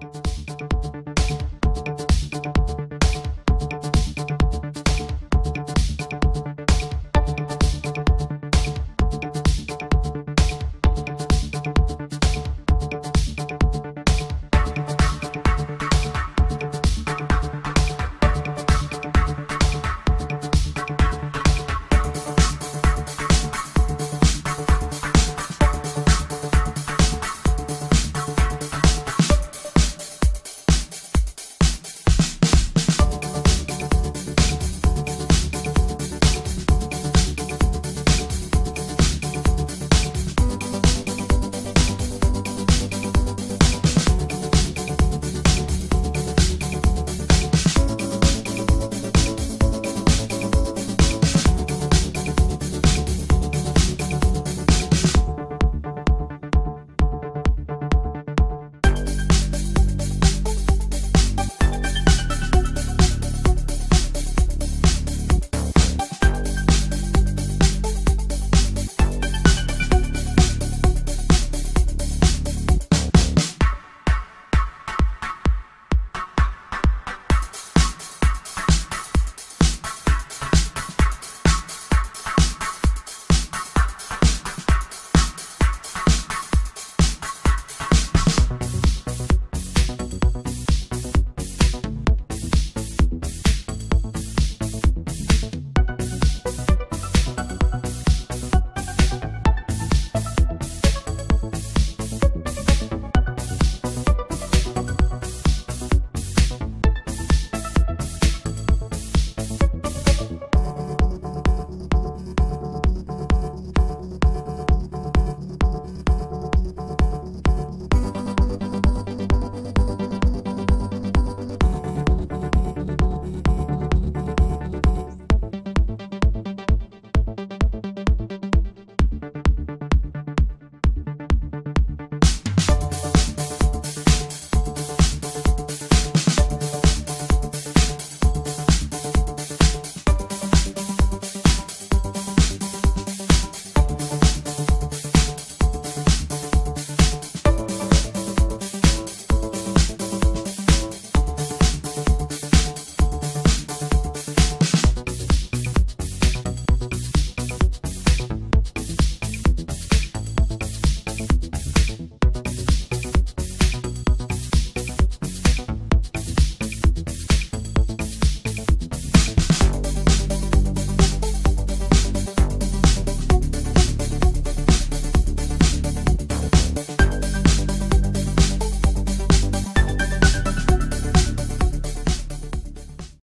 Bye.